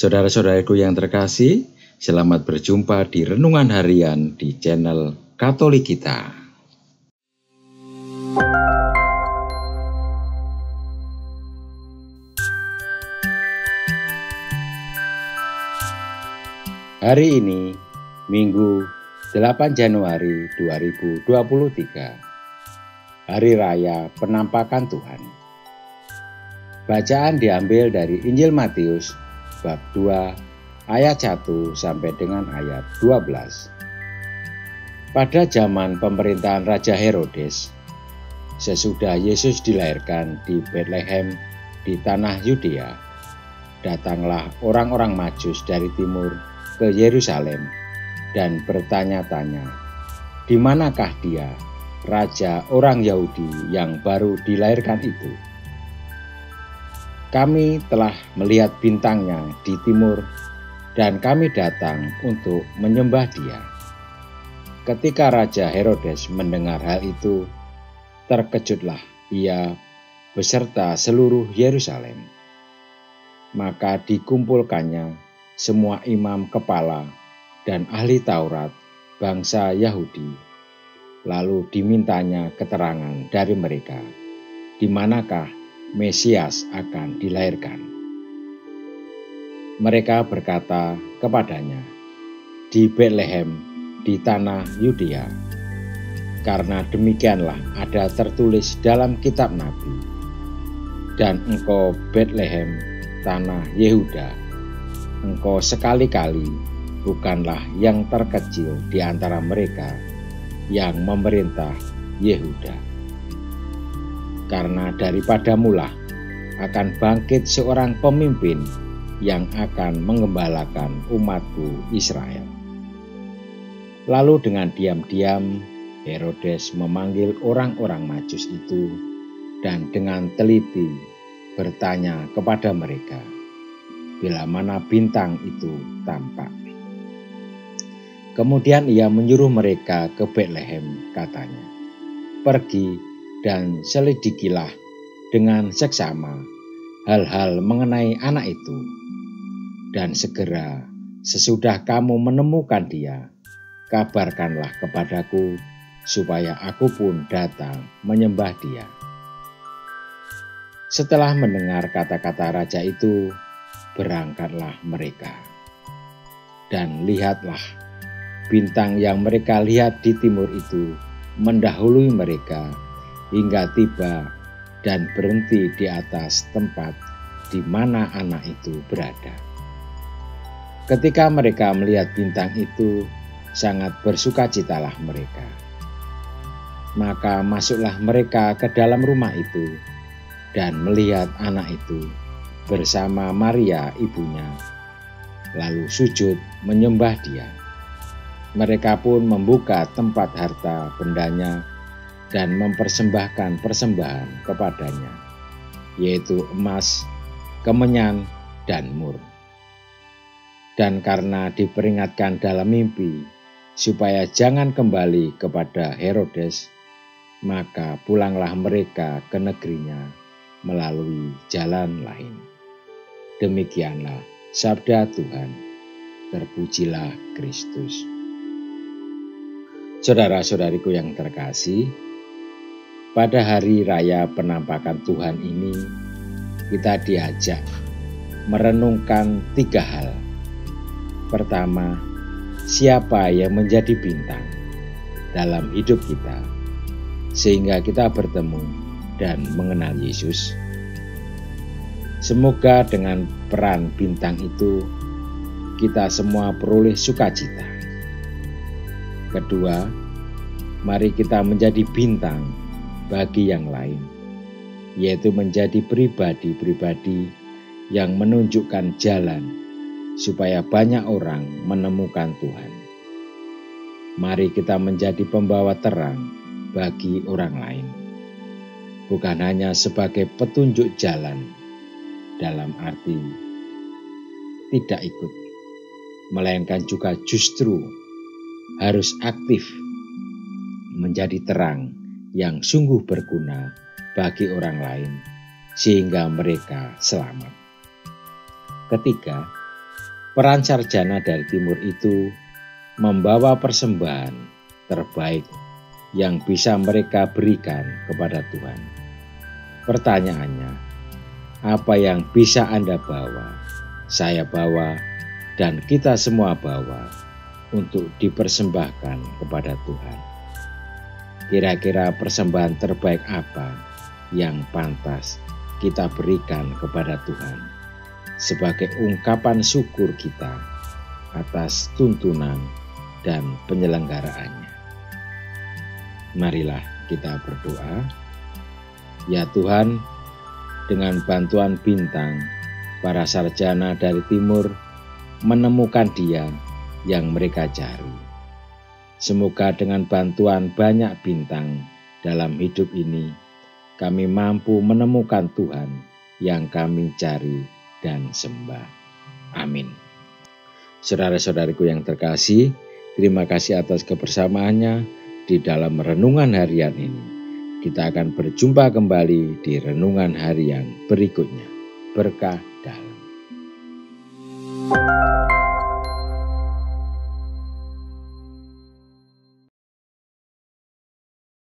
Saudara-saudaraku yang terkasih, selamat berjumpa di Renungan Harian di channel Katolik kita. Hari ini, Minggu 8 Januari 2023, Hari Raya Penampakan Tuhan. Bacaan diambil dari Injil Matius bab 2 ayat 1 sampai dengan ayat 12. Pada zaman pemerintahan Raja Herodes, sesudah Yesus dilahirkan di Bethlehem di tanah Yudea, datanglah orang-orang Majus dari timur ke Yerusalem dan bertanya-tanya, "Di manakah dia, raja orang Yahudi yang baru dilahirkan itu?" Kami telah melihat bintangnya di timur, dan kami datang untuk menyembah Dia. Ketika Raja Herodes mendengar hal itu, terkejutlah ia beserta seluruh Yerusalem. Maka dikumpulkannya semua imam kepala dan ahli Taurat bangsa Yahudi. Lalu dimintanya keterangan dari mereka, di manakah Mesias akan dilahirkan. Mereka berkata kepadanya, di Bethlehem di tanah Yudea, karena demikianlah ada tertulis dalam kitab Nabi, dan engkau Bethlehem tanah Yehuda, engkau sekali-kali bukanlah yang terkecil di antara mereka yang memerintah Yehuda. Karena daripada mula akan bangkit seorang pemimpin yang akan mengembalakan umatku Israel. Lalu dengan diam-diam Herodes memanggil orang-orang majus itu dan dengan teliti bertanya kepada mereka, bila mana bintang itu tampak. Kemudian ia menyuruh mereka ke Bethlehem, katanya, "Pergi dan selidikilah dengan seksama hal-hal mengenai anak itu, dan segera sesudah kamu menemukan dia, kabarkanlah kepadaku supaya aku pun datang menyembah dia." Setelah mendengar kata-kata raja itu, berangkatlah mereka. Dan lihatlah Bintang yang mereka lihat di timur itu mendahului mereka hingga tiba dan berhenti di atas tempat di mana anak itu berada. Ketika mereka melihat bintang itu, sangat bersukacitalah mereka. Maka masuklah mereka ke dalam rumah itu dan melihat anak itu bersama Maria ibunya, lalu sujud menyembah dia. Mereka pun membuka tempat harta bendanya dan mempersembahkan persembahan kepadanya, yaitu emas, kemenyan, dan mur. Dan karena diperingatkan dalam mimpi, supaya jangan kembali kepada Herodes, maka pulanglah mereka ke negerinya melalui jalan lain. Demikianlah sabda Tuhan. Terpujilah Kristus. Saudara-saudariku yang terkasih, pada hari raya penampakan Tuhan ini kita diajak merenungkan tiga hal. Pertama, siapa yang menjadi bintang dalam hidup kita sehingga kita bertemu dan mengenal Yesus. Semoga dengan peran bintang itu kita semua peroleh sukacita Kedua, mari kita menjadi bintang bagi yang lain, yaitu menjadi pribadi-pribadi yang menunjukkan jalan supaya banyak orang menemukan Tuhan. Mari kita menjadi pembawa terang bagi orang lain, bukan hanya sebagai petunjuk jalan dalam arti tidak ikut, melainkan juga justru harus aktif menjadi terang yang sungguh berguna bagi orang lain, sehingga mereka selamat. Ketiga, peran sarjana dari timur itu membawa persembahan terbaik yang bisa mereka berikan kepada Tuhan. Pertanyaannya, apa yang bisa Anda bawa, saya bawa, dan kita semua bawa untuk dipersembahkan kepada Tuhan? Kira-kira persembahan terbaik apa yang pantas kita berikan kepada Tuhan? sebagai ungkapan syukur kita atas tuntunan dan penyelenggaraannya. Marilah kita berdoa. Ya Tuhan, dengan bantuan bintang, para sarjana dari timur menemukan dia yang mereka cari. Semoga dengan bantuan banyak bintang dalam hidup ini, kami mampu menemukan Tuhan yang kami cari dan sembah. Amin. Saudara-saudariku yang terkasih, terima kasih atas kebersamaannya di dalam renungan harian ini. Kita akan berjumpa kembali di renungan harian berikutnya. Berkah dalam.